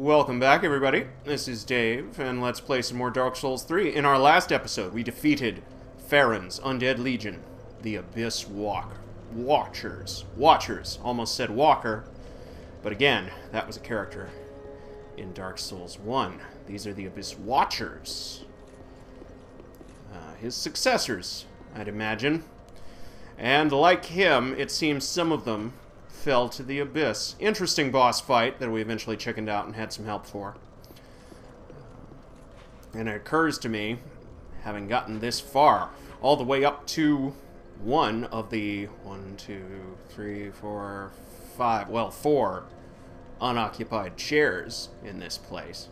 Welcome back, everybody. This is Dave, and let's play some more Dark Souls 3. In our last episode, we defeated Farron's Undead Legion, the Abyss Walk. Watchers. Watchers. Almost said Walker, but again, that was a character in Dark Souls 1. These are the Abyss Watchers. Uh, his successors, I'd imagine. And like him, it seems some of them fell to the abyss. Interesting boss fight that we eventually chickened out and had some help for. And it occurs to me, having gotten this far, all the way up to one of the one, two, three, four, five, well, four unoccupied chairs in this place.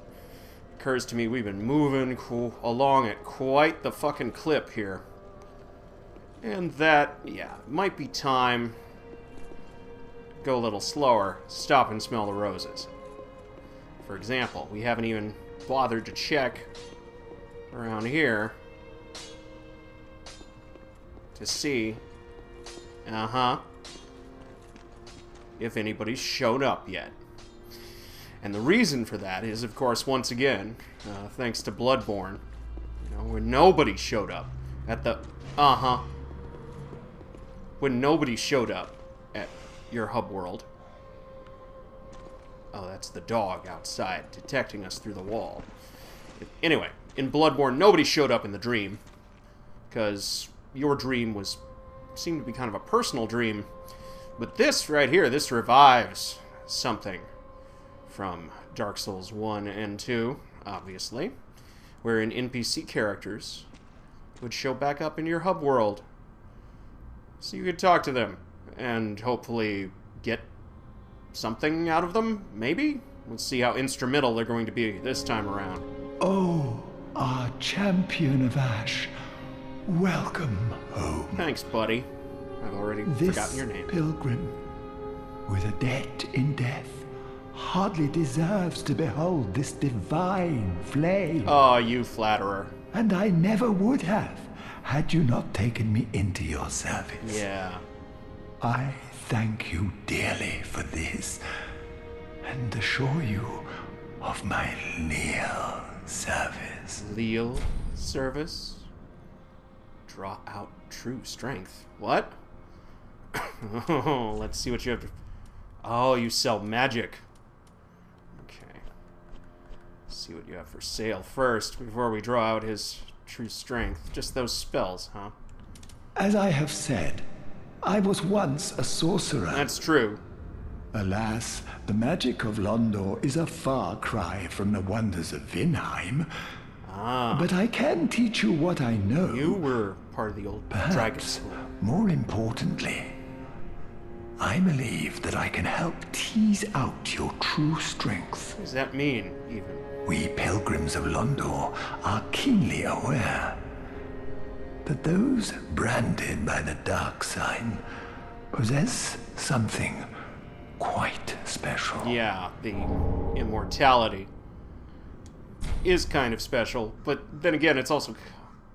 Occurs to me we've been moving co- along at quite the fucking clip here. And that, yeah, might be time go a little slower, stop and smell the roses. For example, we haven't even bothered to check around here to see, uh-huh, if anybody's showed up yet. And the reason for that is, of course, once again, uh, thanks to Bloodborne, you know, when nobody showed up at the, uh-huh, when nobody showed up your hub world. Oh, that's the dog outside detecting us through the wall. Anyway, in Bloodborne, nobody showed up in the dream because your dream was seemed to be kind of a personal dream. But this right here, this revives something from Dark Souls 1 and 2, obviously, wherein NPC characters would show back up in your hub world. So you could talk to them and hopefully get something out of them, maybe? Let's see how instrumental they're going to be this time around. Oh, our champion of Ash. Welcome home. Thanks, buddy. I've already This forgotten your name. pilgrim, with a debt in death, hardly deserves to behold this divine flame. Oh, you flatterer. And I never would have, had you not taken me into your service. Yeah. I thank you dearly for this, and assure you of my leal service. Leal service. Draw out true strength. What? Let's see what you have to. Oh, you sell magic. Okay. see what you have for sale first before we draw out his true strength. Just those spells, huh? As I have said, I was once a sorcerer. That's true. Alas, the magic of Londor is a far cry from the wonders of Vinheim. Ah. But I can teach you what I know. You were part of the old dragon Perhaps, school. more importantly, I believe that I can help tease out your true strength. What does that mean, even? We pilgrims of Londor are keenly aware that those branded by the dark sign possess something quite special. Yeah, the immortality is kind of special, but then again, it's also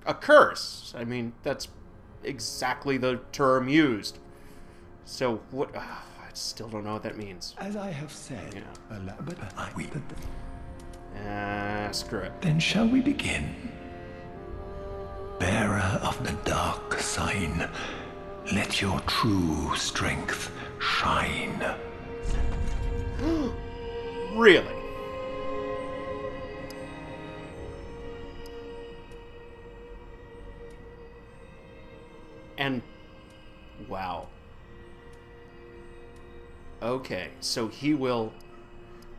a curse. I mean, that's exactly the term used. So what? Uh, I still don't know what that means. As I have said, Yeah. but I, we, but the- Ah, screw it. then shall we begin? Bearer of the dark sign, let your true strength shine. Really? And wow. Okay, so he will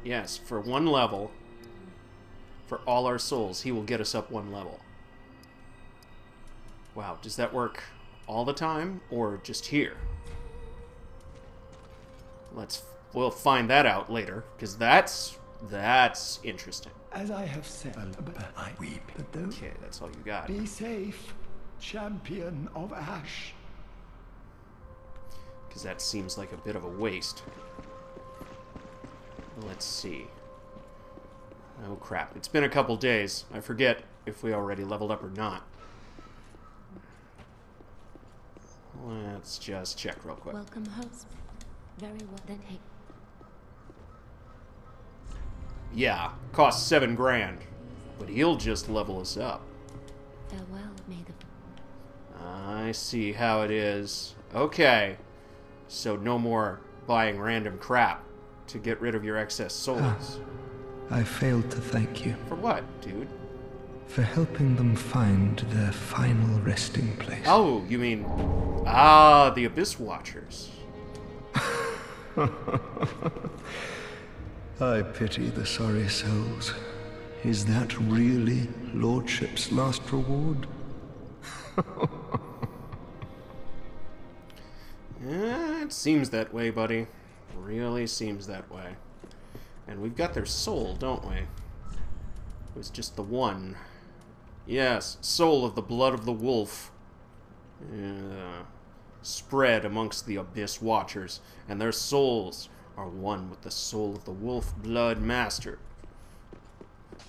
yes, for one level for all our souls, he will get us up one level. Wow, does that work all the time or just here? Let's we'll find that out later because that's that's interesting. As I have said, ala- but I weep. But those Okay, that's all you got. Be safe, champion of Ash. Because that seems like a bit of a waste. Let's see. Oh crap, it's been a couple days. I forget if we already leveled up or not. Let's just check real quick. Welcome, host. Very well then. Hey, Yeah, costs seven grand. But he'll just level us up. Farewell, Maid of I see how it is. Okay. So no more buying random crap to get rid of your excess souls. I failed to thank you For what, dude? for helping them find their final resting place. Oh, you mean. Ah, the Abyss Watchers. I pity the sorry souls. Is that really Lordship's last reward? Eh, it seems that way, buddy. Really seems that way. And we've got their soul, don't we? It was just the one. Yes, soul of the blood of the wolf. Yeah. Spread amongst the Abyss Watchers, and their souls are one with the soul of the wolf blood master.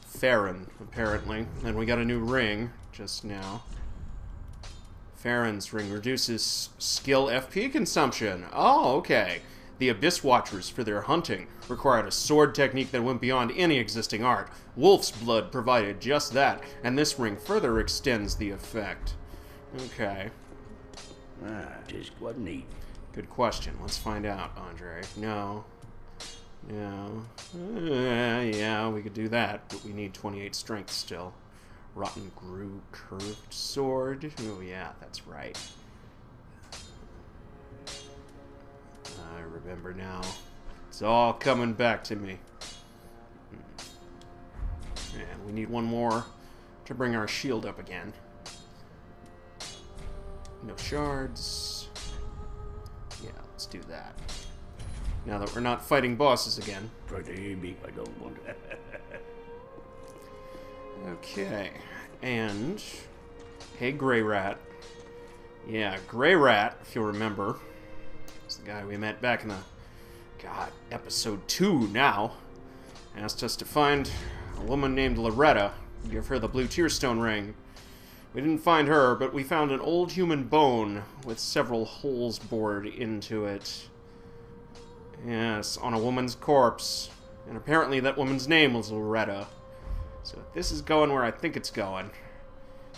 Farron, apparently. And we got a new ring just now. Farron's ring reduces skill FP consumption. Oh, okay. The Abyss Watchers, for their hunting, required a sword technique that went beyond any existing art. Wolf's blood provided just that, and this ring further extends the effect. Okay. Ah, just what neat. Good question. Let's find out, Andre. No. No. Uh, yeah, we could do that, but we need 28 strength still. Rotten Ghru Curved Sword. Oh, yeah, that's right. I remember now. It's all coming back to me. And we need one more to bring our shield up again. No shards. Yeah, let's do that. Now that we're not fighting bosses again. Pretty big, I don't want to. Okay. And. Hey, Greirat. Yeah, Greirat, if you'll remember. It's the guy we met back in the. God, episode 2 now. Asked us to find a woman named Loretta. Give her the Blue Tearstone ring. We didn't find her, but we found an old human bone with several holes bored into it. Yes, on a woman's corpse. And apparently that woman's name was Loretta. So this is going where I think it's going,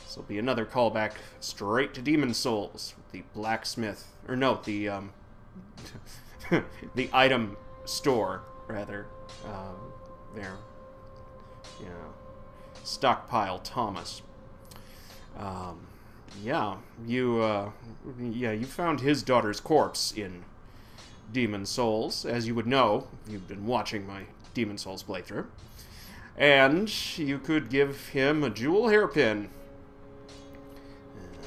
this will be another callback straight to Demon Souls. with The blacksmith, or no, the um, the item store rather. Um, there, yeah, stockpile Thomas. Um, yeah, you uh, yeah you found his daughter's corpse in Demon Souls, as you would know you've been watching my Demon Souls playthrough. And you could give him a jewel hairpin.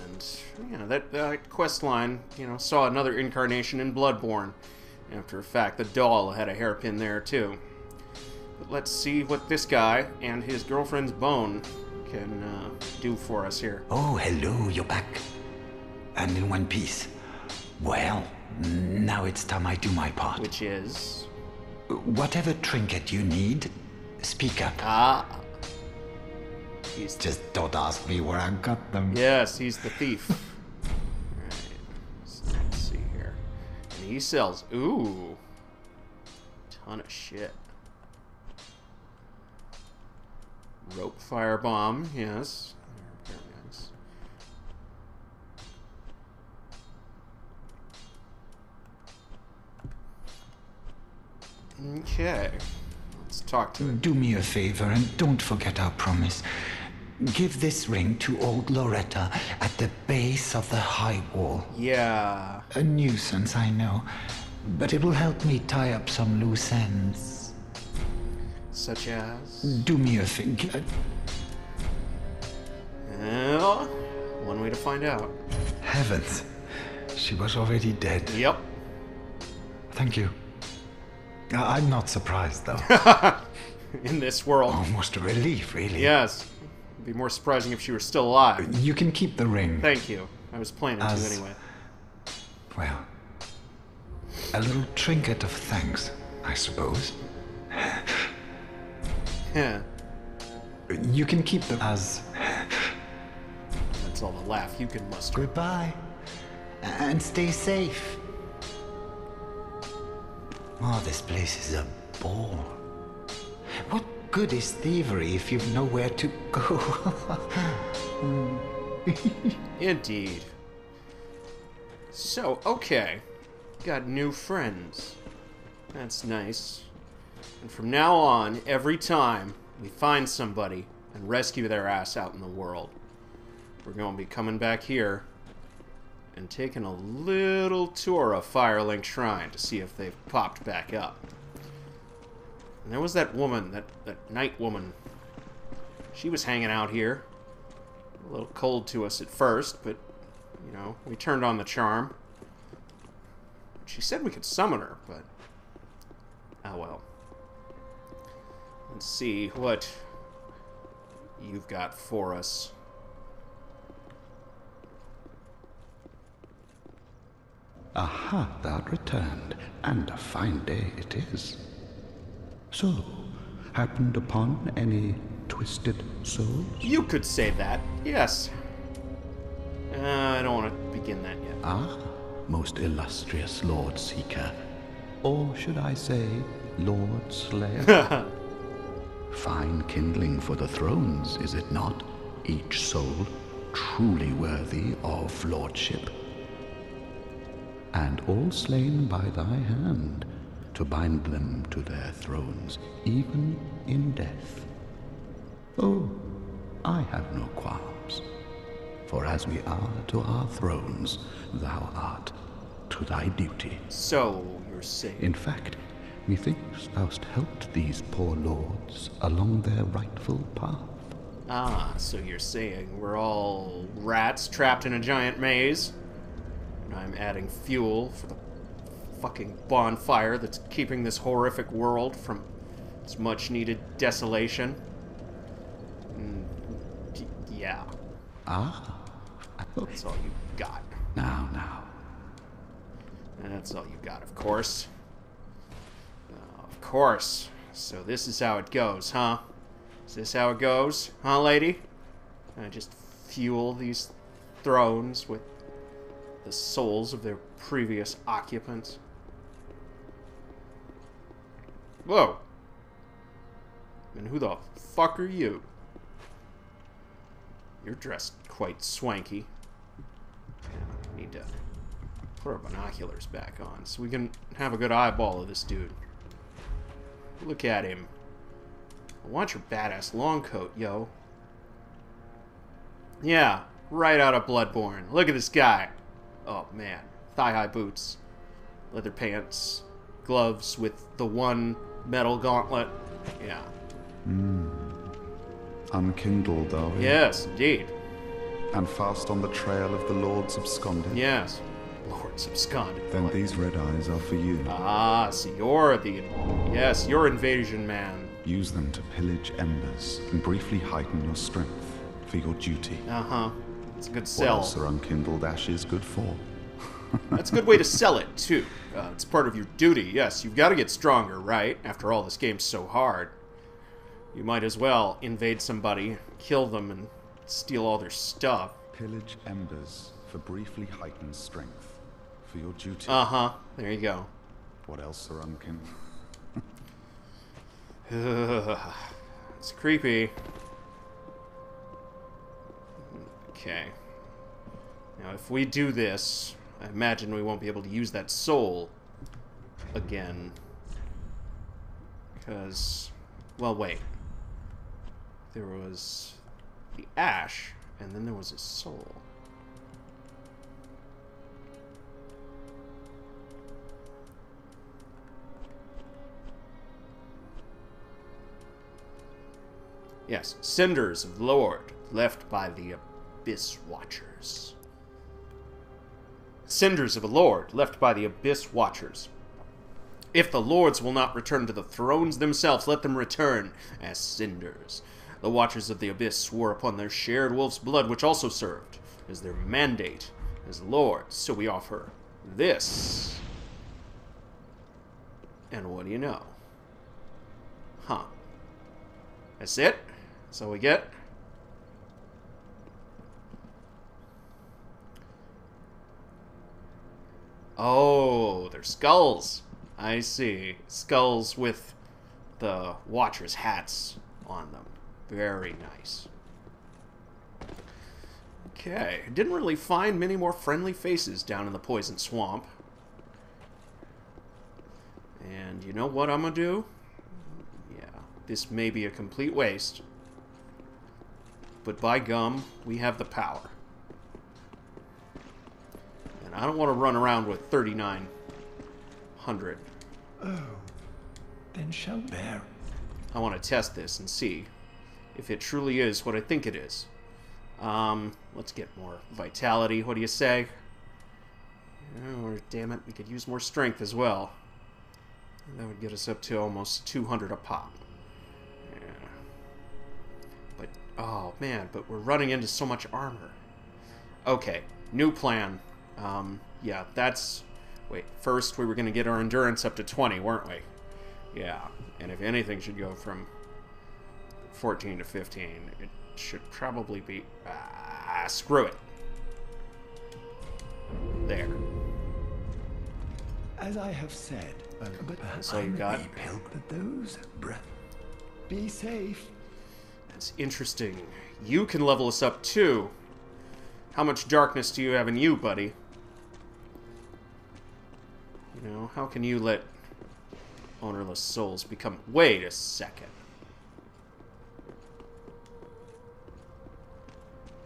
And, you know, that, that quest line, you know, saw another incarnation in Bloodborne. After a fact, the doll had a hairpin there, too. But let's see what this guy and his girlfriend's bone can uh, do for us here. Oh, hello, you're back. And in one piece. Well, now it's time I do my part. Which is. Whatever trinket you need, speak up. Ah. He's Just don't ask me where I got them. Yes, he's the thief. right. So let's see here. And he sells. Ooh. Ton of shit. Rope firebomb, yes. Nice. Okay. Let's talk to Do me a favor and don't forget our promise. Give this ring to old Loretta at the base of the high wall. Yeah. A nuisance, I know, but it will help me tie up some loose ends. Such as. Do me a favor. Well, uh, one way to find out. Heavens. She was already dead. Yep. Thank you. I- I'm not surprised, though. In this world. Almost a relief, really. Yes. It'd be more surprising if she were still alive. You can keep the ring. Thank you. I was planning to anyway. Well, a little trinket of thanks, I suppose. Yeah. You can keep them as That's all the laugh you can muster. goodbye, and stay safe. Oh, this place is a bore. What good is thievery if you've nowhere to go? Indeed. So, okay. Got new friends. That's nice. And from now on, every time we find somebody and rescue their ass out in the world, we're going to be coming back here and taking a little tour of Firelink Shrine to see if they've popped back up. And there was that woman, that, that knight woman. She was hanging out here. A little cold to us at first, but, you know, we turned on the charm. She said we could summon her, but... Oh well. Let's see what you've got for us. Aha, thou'rt returned, and a fine day it is. So, happened upon any twisted souls? You could say that, yes. Uh, I don't want to begin that yet. Ah, most illustrious Lord Seeker. Or should I say, Lord Slayer? Fine kindling for the thrones, is it not? Each soul truly worthy of lordship. And all slain by thy hand to bind them to their thrones, even in death. Oh, I have no qualms. For as we are to our thrones, thou art to thy duty. So, you're saying. In fact, methinks thou'st helped these poor lords along their rightful path. Ah, so you're saying we're all rats trapped in a giant maze? And I'm adding fuel for the fucking bonfire that's keeping this horrific world from its much needed desolation? Mm, yeah, Ah, that's all you got. now, now. That's all you got, of course. Course. So this is how it goes, huh? Is this how it goes, huh, lady? I just fuel these thrones with the souls of their previous occupants. Whoa. And who the fuck are you? You're dressed quite swanky. Yeah, need to put our binoculars back on so we can have a good eyeball of this dude. Look at him. I want your badass long coat, yo. Yeah, right out of Bloodborne. Look at this guy. Oh man, thigh-high boots, leather pants, gloves with the one metal gauntlet. Yeah. Mm. Unkindled, are we? Yes, indeed. And fast on the trail of the Lords absconded? Yes. Lords absconded. Then boy. these red eyes are for you. Ah, so you're the... Yes, you're invasion man. Use them to pillage embers and briefly heighten your strength for your duty. Uh-huh. It's a good sell. What else are unkindled ashes good for? That's a good way to sell it, too. Uh, it's part of your duty. Yes, you've got to get stronger, right? After all, this game's so hard. You might as well invade somebody, kill them, and steal all their stuff. Pillage embers for briefly heightened strength for your duty. Uh-huh. There you go. What else are unkindled? it's creepy. Okay. Now, if we do this, I imagine we won't be able to use that soul again. Because, well, wait. There was the ash, and then there was a soul. Yes, cinders of the Lord left by the Abyss Watchers. Cinders of the Lord left by the Abyss Watchers. If the lords will not return to the thrones themselves, let them return as cinders. The Watchers of the Abyss swore upon their shared wolf's blood, which also served as their mandate as lords. So we offer this. And what do you know? Huh. That's it? All we get? Oh, they're skulls. I see. Skulls with the Watcher's hats on them. Very nice. Okay, didn't really find many more friendly faces down in the poison swamp. And you know what I'm gonna do? Yeah, this may be a complete waste. But by gum, we have the power. And I don't want to run around with 3,900. Oh, Then shall bear. I want to test this and see if it truly is what I think it is. Um, let's get more vitality. What do you say? Oh, damn it, we could use more strength as well. That would get us up to almost 200 a pop. Oh man, but we're running into so much armor. Okay, new plan. Um, yeah, that's... Wait, first we were going to get our endurance up to 20, weren't we? Yeah, and if anything should go from 14 to 15, it should probably be... Ah, screw it. There. As I have said, but That's all you got? But those breath. Be safe. That's interesting. You can level us up too. How much darkness do you have in you, buddy? You know, how can you let ownerless souls become... Wait a second.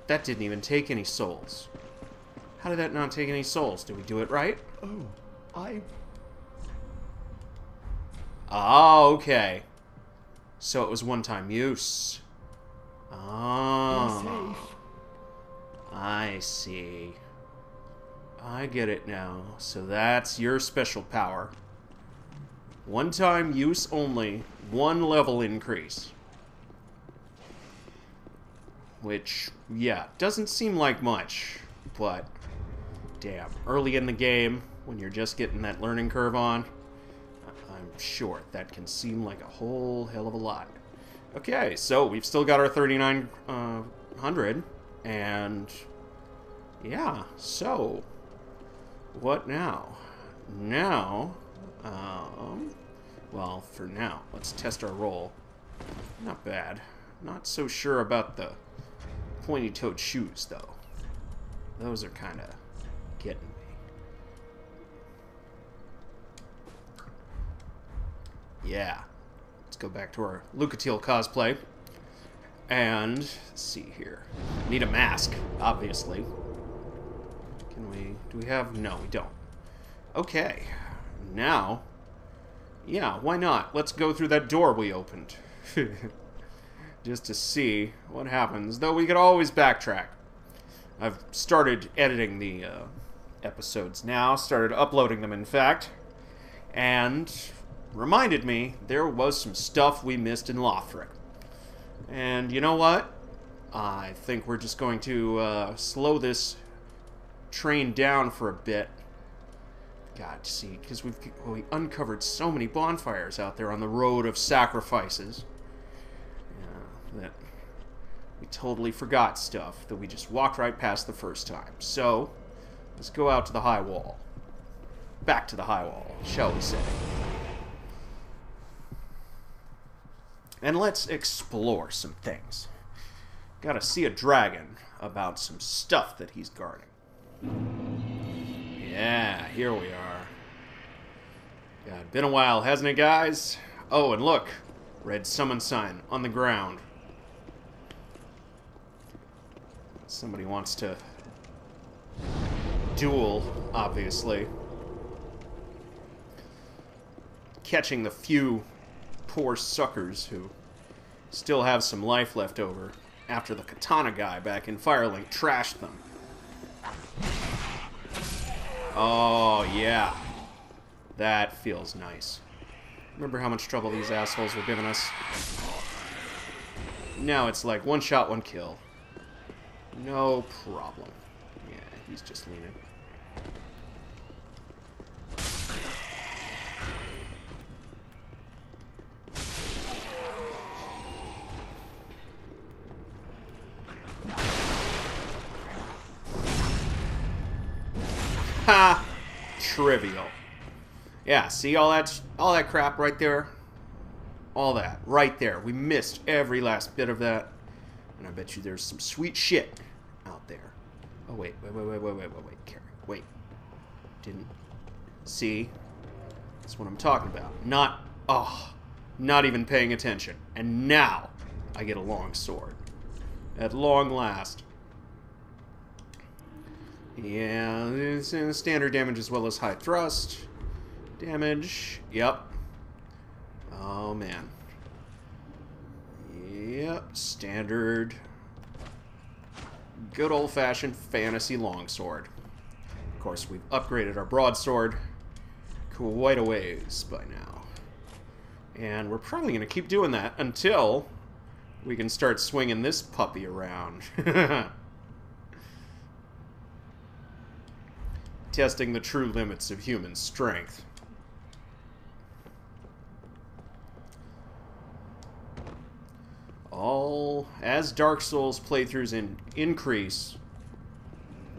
That didn't even take any souls. How did that not take any souls? Did we do it right? Oh, I. Oh, okay. So it was one-time use. Oh. I see. I get it now. So that's your special power. One time use only, one level increase. Which, yeah, doesn't seem like much, but damn, early in the game, when you're just getting that learning curve on, I'm sure that can seem like a whole hell of a lot. Okay, so we've still got our 3900, and yeah, so what now? Now, um, well, for now, let's test our roll. Not bad. Not so sure about the pointy-toed shoes, though. Those are kind of getting me. Yeah. Let's go back to our Lucatiel cosplay. And, let's see here. Need a mask, obviously. Can we... Do we have... No, we don't. Okay. Now... Yeah, why not? Let's go through that door we opened. Just to see what happens. Though we could always backtrack. I've started editing the uh, episodes now. Started uploading them, in fact. And reminded me there was some stuff we missed in Lothric. And you know what? I think we're just going to uh, slow this train down for a bit. God, see, because we've we uncovered so many bonfires out there on the road of sacrifices. Yeah, that we totally forgot stuff that we just walked right past the first time. So, let's go out to the high wall. Back to the high wall, shall we say. And let's explore some things. Gotta see a dragon about some stuff that he's guarding. Yeah, here we are. God, been a while, hasn't it, guys? Oh, and look, red summon sign on the ground. Somebody wants to duel, obviously. Catching the few poor suckers who still have some life left over after the katana guy back in Firelink trashed them. Oh, yeah. That feels nice. Remember how much trouble these assholes were giving us? Now it's like one shot, one kill. No problem. Yeah, he's just leaning. Ha! Trivial. Yeah, see all that all that crap right there? all that. Right there. We missed every last bit of that. And I bet you there's some sweet shit out there. Oh, wait, wait, wait, wait, wait, wait, wait, wait, Carrie. Wait. Didn't. See? That's what I'm talking about. Not. Oh. Not even paying attention. And now I get a long sword. At long last. Yeah, uh, standard damage as well as high thrust. Damage. Yep. Oh, man. Yep, standard. Good old-fashioned fantasy longsword. Of course, we've upgraded our broadsword quite a ways by now. And we're probably going to keep doing that until we can start swinging this puppy around. Testing the true limits of human strength. All as Dark Souls playthroughs in increase,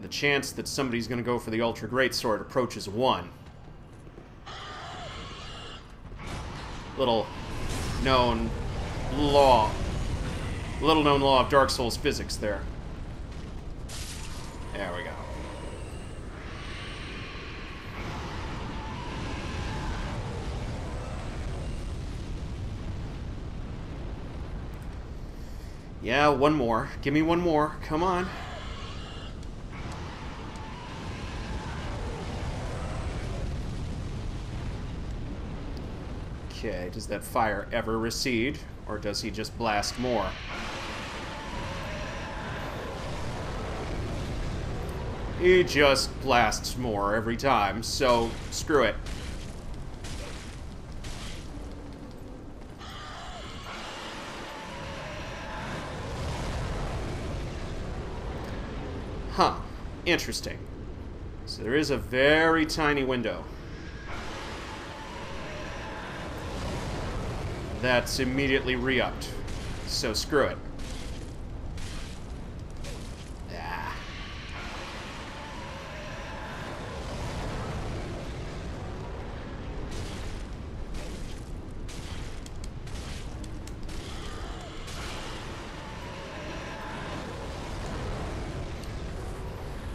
the chance that somebody's going to go for the Ultra Great Sword approaches one. Little known law, little known law of Dark Souls physics there. There we go. Yeah, one more. Give me one more. Come on. Okay, does that fire ever recede? Or does he just blast more? He just blasts more every time, so screw it. Huh. Interesting. So there is a very tiny window. That's immediately re-upped. So screw it.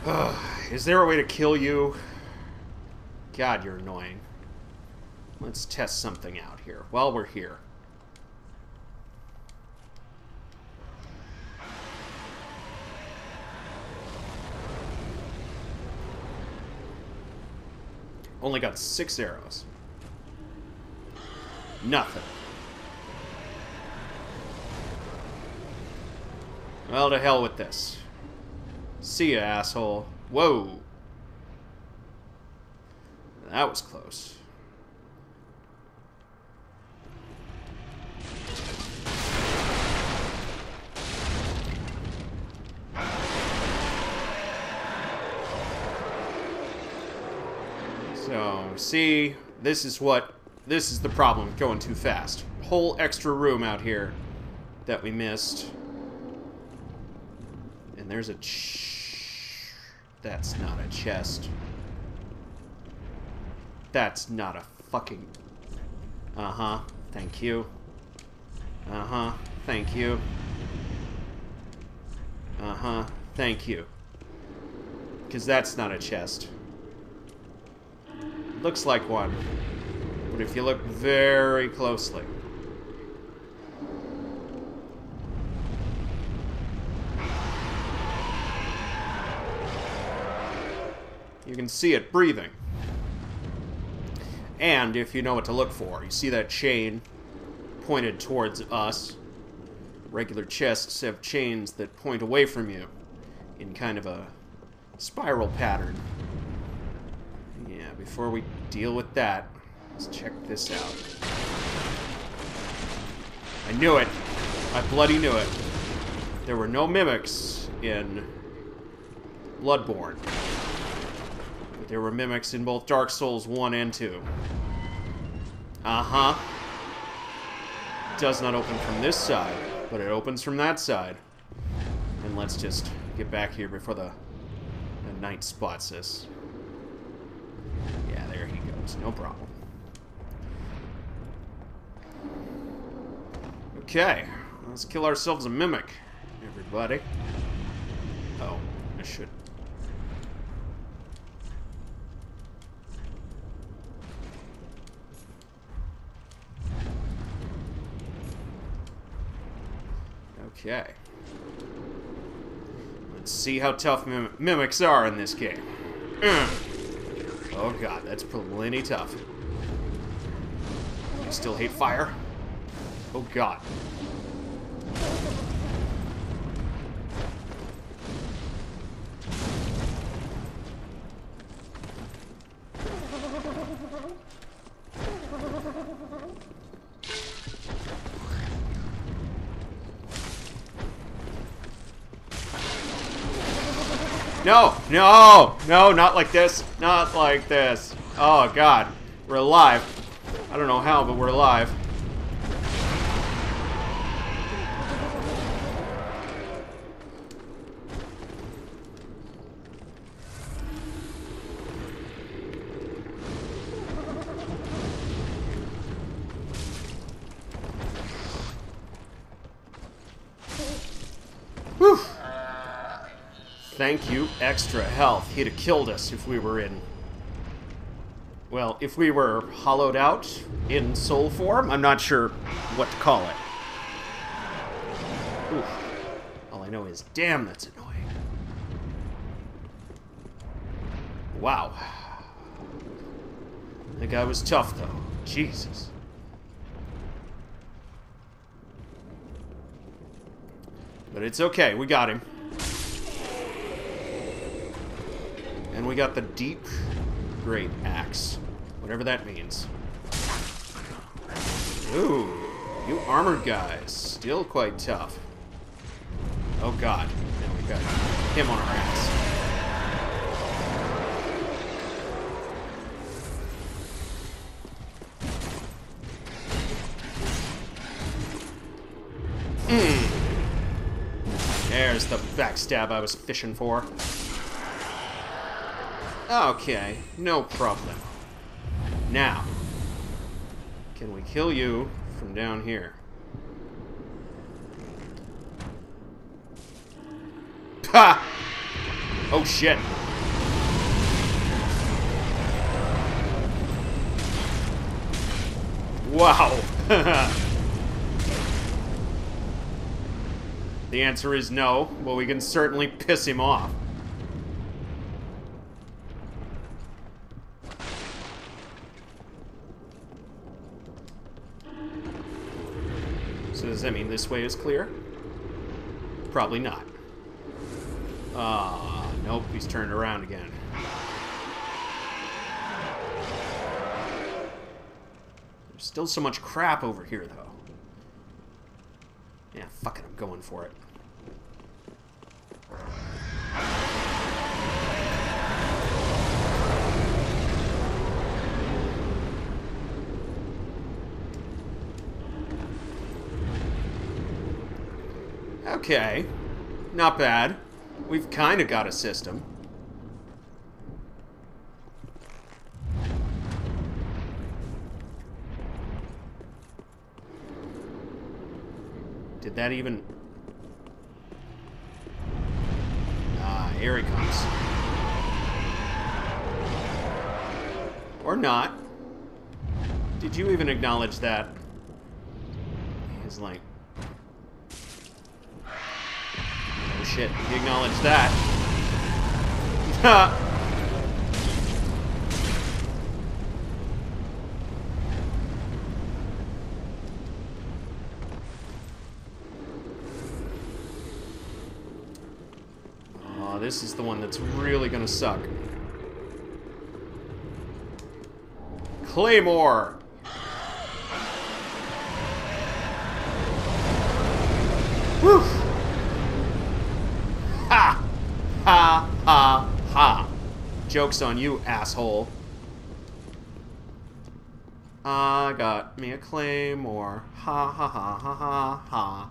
Ah. Is there a way to kill you? God, you're annoying. Let's test something out here while we're here. Only got six arrows. Nothing. Well, to hell with this. See ya, asshole. Whoa. That was close. So, see, this is what, this is the problem, going too fast. Whole extra room out here that we missed. And there's a That's not a chest. That's not a fucking... Uh-huh, thank you. Uh-huh, thank you. Uh-huh, thank you. Because that's not a chest. Looks like one. But if you look very closely... You can see it breathing. And if you know what to look for, you see that chain pointed towards us. Regular chests have chains that point away from you in kind of a spiral pattern. Yeah, before we deal with that, let's check this out. I knew it. I bloody knew it. There were no mimics in Bloodborne. There were mimics in both Dark Souls 1 and 2. Uh-huh. Does not open from this side, but it opens from that side. And let's just get back here before the, the knight spots us. Yeah, there he goes. No problem. Okay, let's kill ourselves a mimic, everybody. Oh, I should. Okay. Let's see how tough mim mimics are in this game. Oh god, that's plenty tough. I still hate fire. Oh god. No, no, no, not like this. Not like this. Oh, God. We're alive. I don't know how, but we're alive. Thank you, extra health. He'd have killed us if we were in... Well, if we were hollowed out in soul form, I'm not sure what to call it. Oof. All I know is, damn, that's annoying. Wow. That guy was tough, though. Jesus. But it's okay, we got him. And we got the deep great axe. Whatever that means. Ooh, you armored guys. Still quite tough. Oh god. Now we got him on our ass. Hmm. There's the backstab I was fishing for. Okay, no problem. Now, can we kill you from down here? Ha! Oh shit. Wow. the answer is no, but we can certainly piss him off. So does that mean this way is clear? Probably not. Ah, nope, he's turned around again. There's still so much crap over here, though. Yeah, fuck it, I'm going for it. Okay. Not bad. We've kind of got a system. Did that even... Ah, here he comes. Or not. Did you even acknowledge that? He's like... Oh shit, he acknowledged that. oh, this is the one that's really gonna suck. Claymore! Whew! Ha! Ha! Ha! Ha! Joke's on you, asshole. I got me a claymore. Ha ha ha ha ha ha.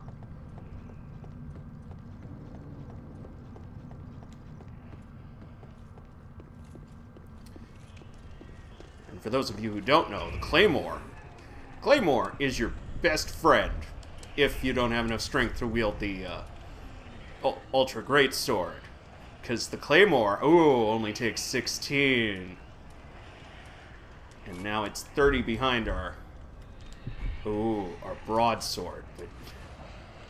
And for those of you who don't know, the claymore, claymore is your best friend if you don't have enough strength to wield the uh, ultra great sword. Because the claymore, ooh, only takes 16. And now it's 30 behind our, ooh, our broadsword. But,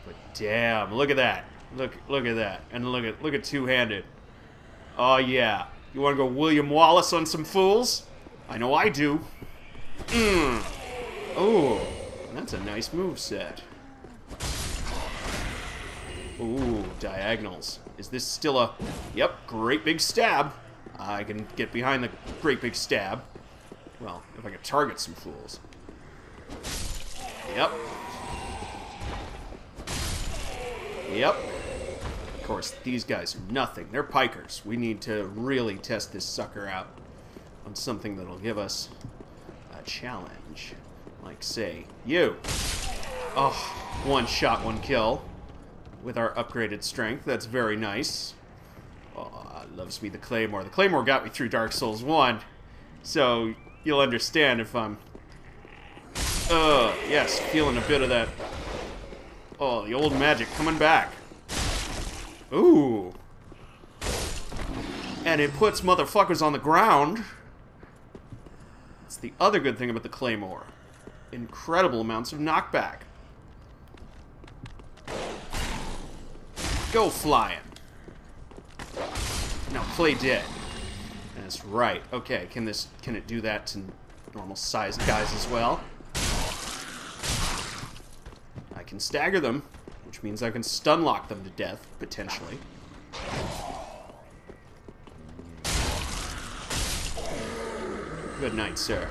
but damn, look at that. Look, look at that. And look at, look at two-handed. Oh yeah. You want to go William Wallace on some fools? I know I do. Mmm. Oh, that's a nice move set. Ooh, diagonals. Is this still a... Yep, great big stab. I can get behind the great big stab. Well, if I can target some fools. Yep. Yep. Of course, these guys are nothing. They're pikers. We need to really test this sucker out on something that'll give us a challenge. Like, say, you. Oh, one shot, one kill. With our upgraded strength. That's very nice. Oh, loves me the Claymore. The Claymore got me through Dark Souls 1. So, you'll understand if I'm... Uh, yes, feeling a bit of that... Oh, the old magic coming back. Ooh. And it puts motherfuckers on the ground. It's the other good thing about the Claymore. Incredible amounts of knockback. Go flying. Now play dead. That's right. Okay, can this can it do that to normal sized guys as well? I can stagger them, which means I can stun lock them to death, potentially. Good night, sir.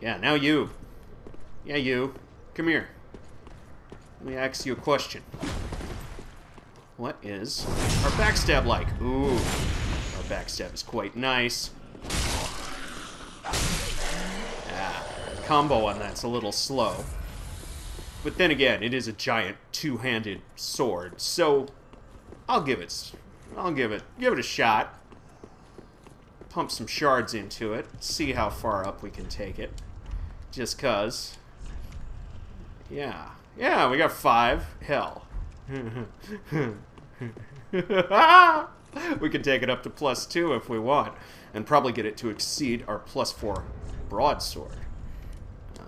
Yeah, now you. Yeah, you. Come here. Let me ask you a question. What is our backstab like? Ooh, our backstab is quite nice. Ah, combo on that's a little slow. But then again, it is a giant two-handed sword, so I'll give it. I'll give it. Give it a shot. Pump some shards into it. See how far up we can take it. Just cause. Yeah. Yeah, we got five. Hell. we can take it up to plus two if we want, and probably get it to exceed our plus four broadsword. Uh,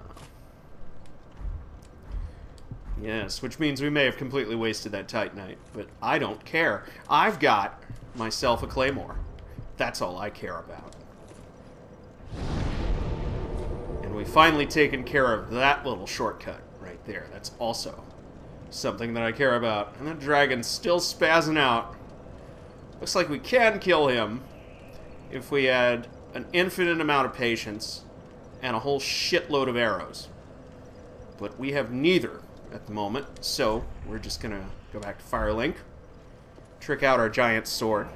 yes, which means we may have completely wasted that tight Titanite, but I don't care. I've got myself a Claymore. That's all I care about. And we've finally taken care of that little shortcut right there. That's also something that I care about. And the dragon's still spazzing out. Looks like we can kill him if we had an infinite amount of patience and a whole shitload of arrows. But we have neither at the moment, so we're just gonna go back to Firelink, trick out our giant sword,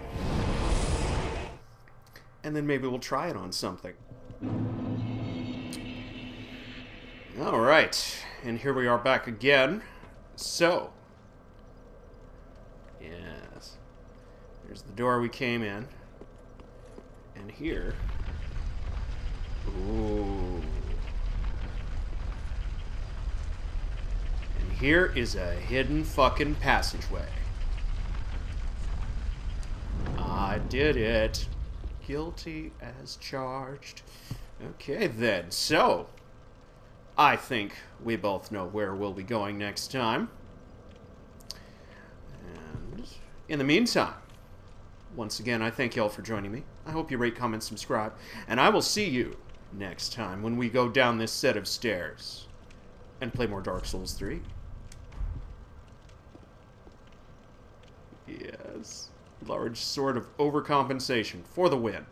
and then maybe we'll try it on something. Alright, and here we are back again. So, yes, there's the door we came in, and here, ooh, and here is a hidden fucking passageway. I did it. Guilty as charged. Okay then, so I think we both know where we'll be going next time. And in the meantime, once again, I thank you all for joining me. I hope you rate, comment, subscribe, and I will see you next time when we go down this set of stairs and play more Dark Souls 3. Yes. Large sort of overcompensation for the win.